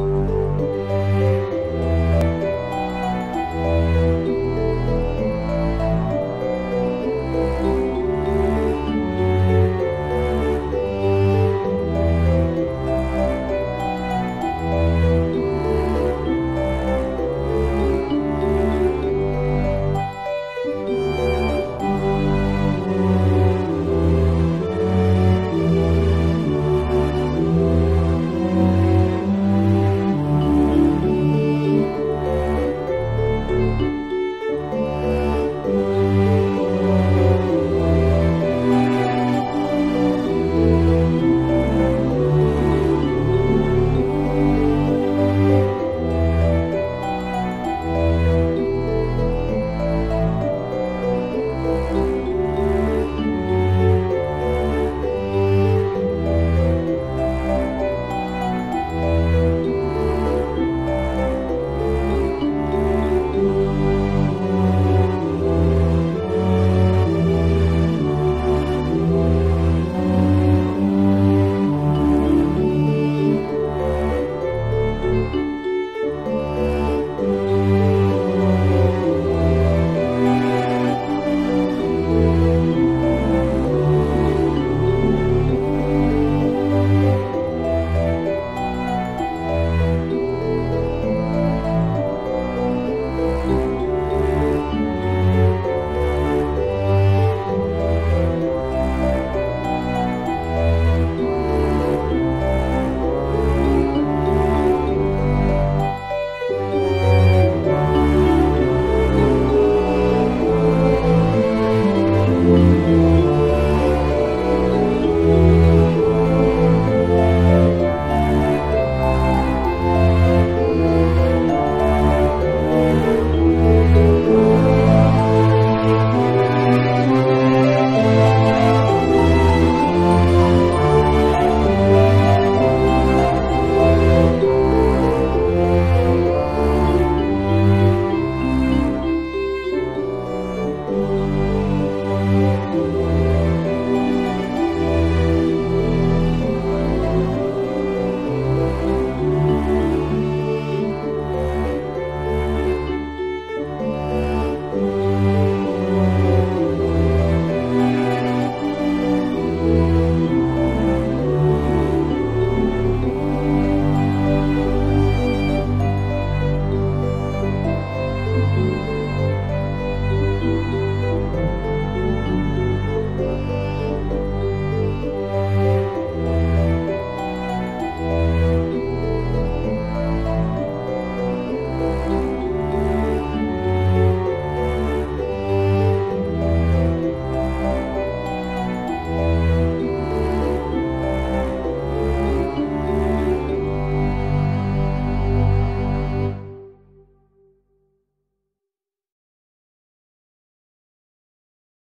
Música